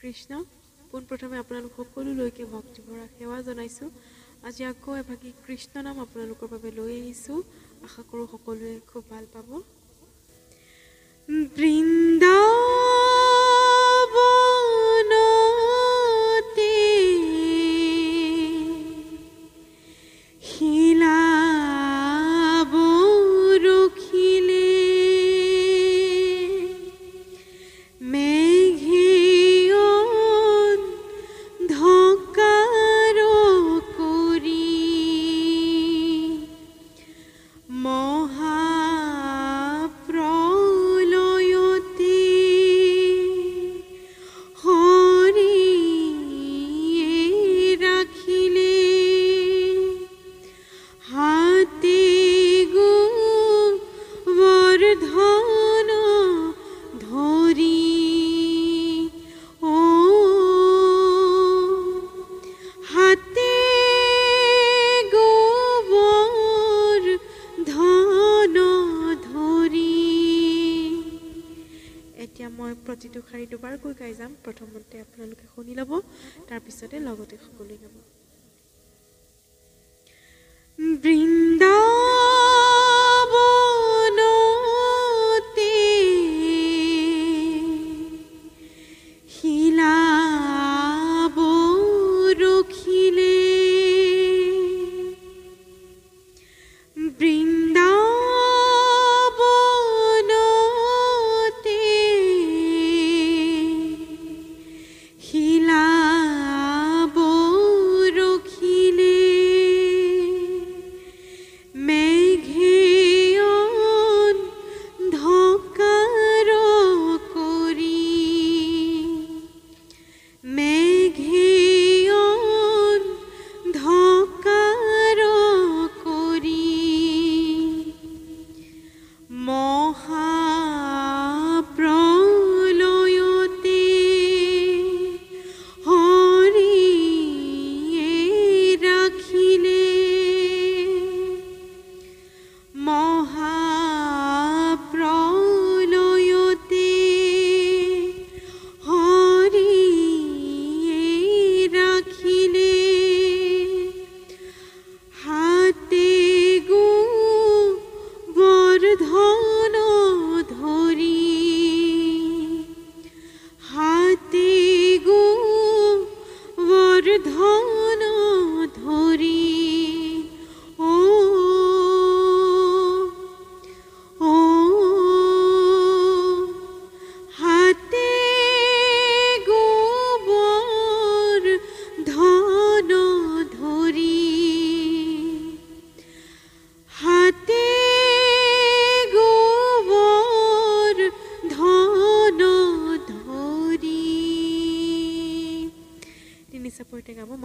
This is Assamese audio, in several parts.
কৃষ্ণ পোনপ্ৰথমে আপোনালোক সকলোলৈকে ভক্তিভৰা সেৱা জনাইছোঁ। আজি আকৌ এভাগী কৃষ্ণ নাম আপোনালোকৰ বাবে লৈ আহিছোঁ। আশা কৰোঁ সকলোৱে খুব ভাল পাব। বৃন্দ আগতে আপোনালোকে শুনি ল'ব তাৰপিছতে লগতে সকলোৱে যাব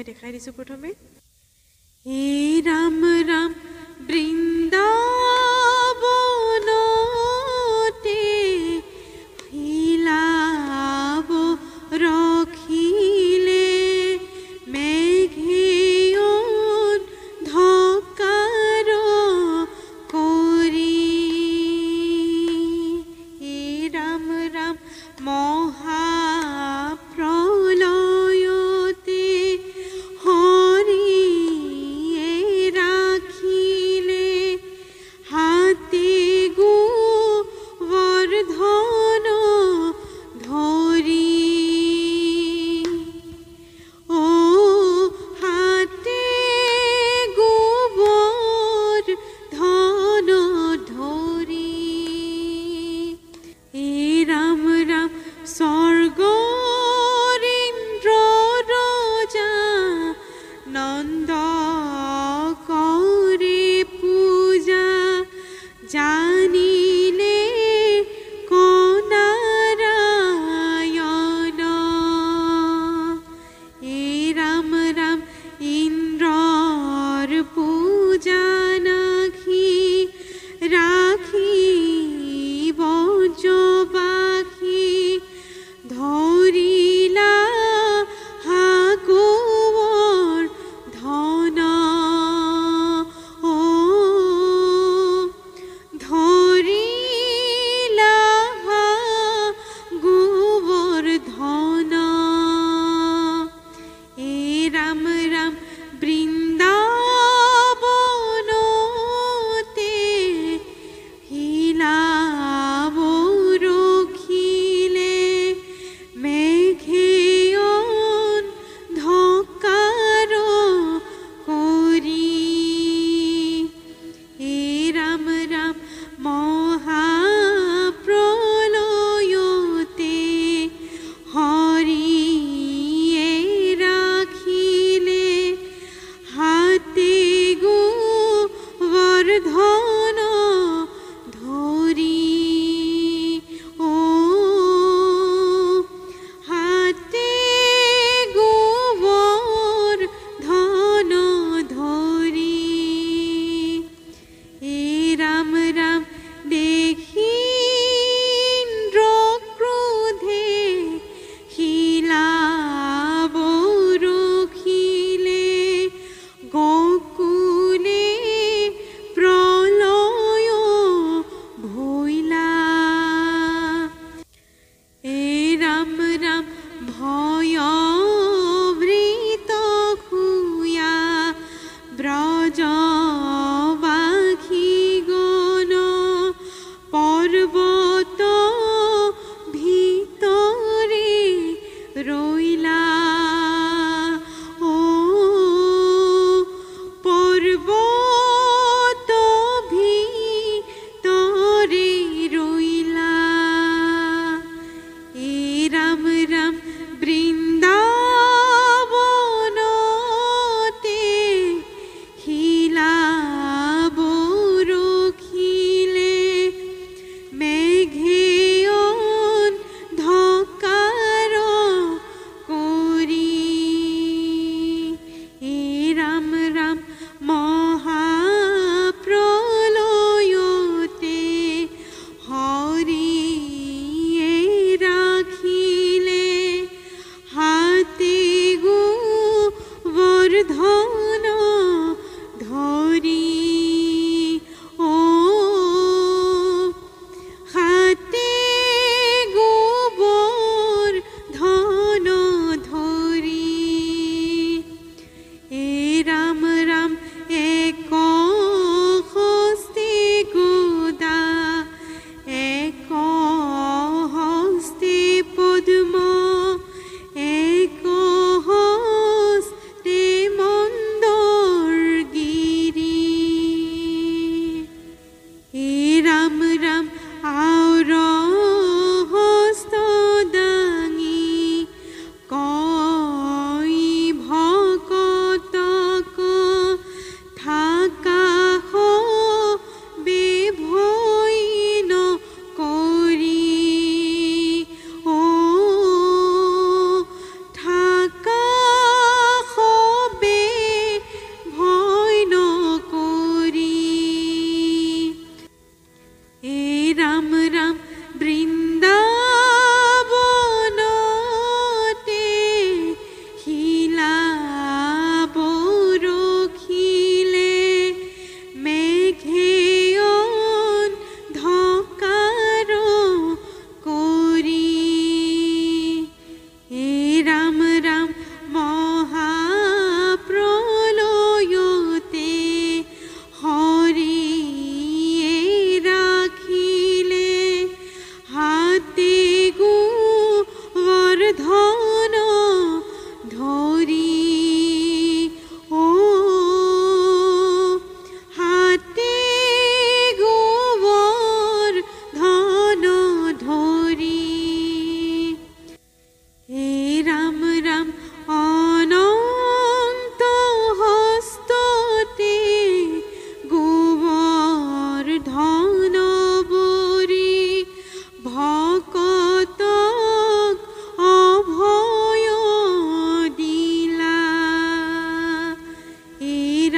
মই দেখাই দিছোঁ প্ৰথমে। হে ৰাম ৰাম বৃন্দ surpreendente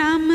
राम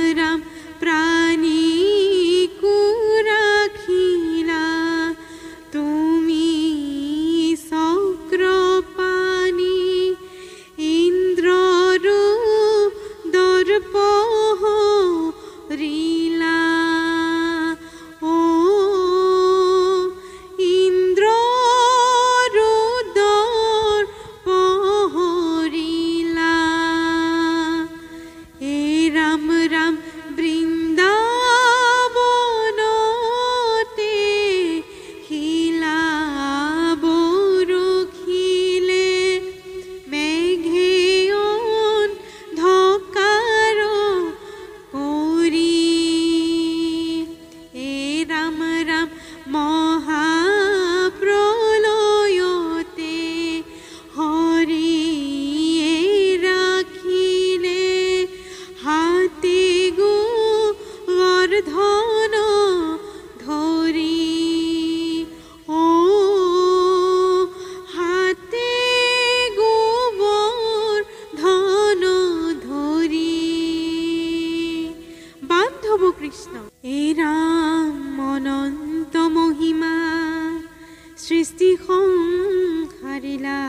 সৃষ্টি সংসাৰিলা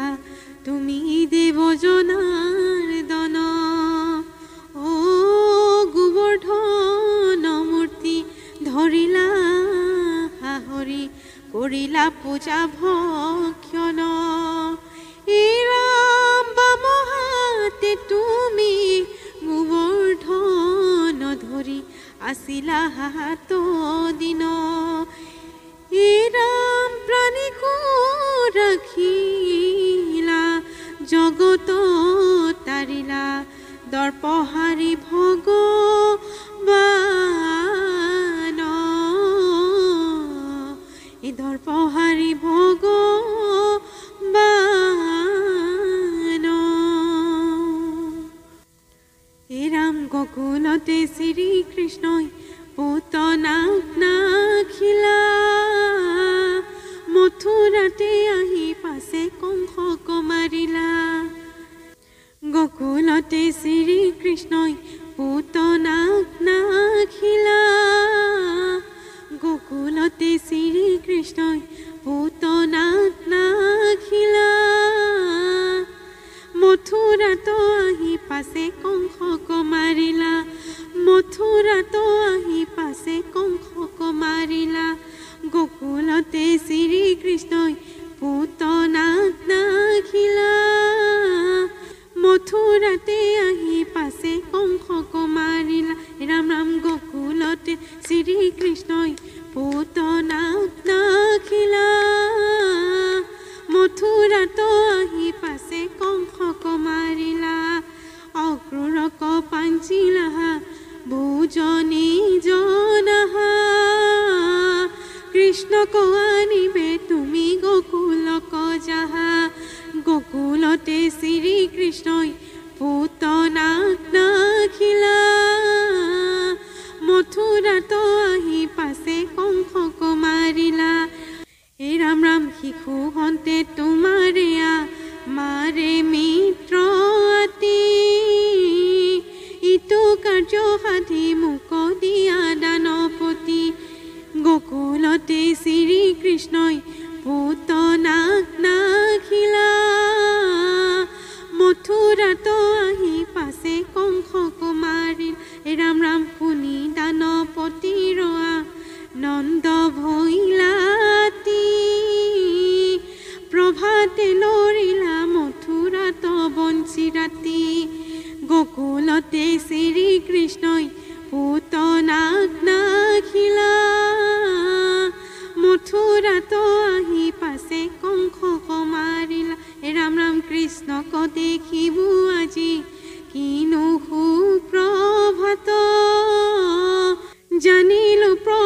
তুমি দেৱজনাৰ দন। অ গোবৰ্ধন মূৰ্তি ধৰিলা সাহৰি কৰিলা পূজা ভক্ষণ। এৰাম বাম হাতে তুমি গোবৰ্ধন ধৰি আছিলা হাতত শ্রীকৃষ্ণই পুতনাখিলা মথুৰাতে আহি পাছে কংসক মাৰিলা গকুলতে শ্ৰীকৃষ্ণই পুতনাখিলা গকুলতে শ্ৰীকৃষ্ণই পুতনাখিলা মথুৰাতো আহি পাছে কৃষ্ণক আনিবে তুমি গোকুলক যাহা গোকুলতে শ্ৰীকৃষ্ণই পুতনাক নাখিলা মথুৰাত আহি পাছে কংসক মাৰিলা। এই ৰাম ৰাম শিশু হন্তে তোমাৰে মাৰে মিত্ৰ श्री कृष्ण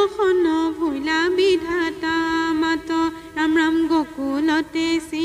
সন্ন বিধাতা মাত ৰাম ৰাম গকুলতে চি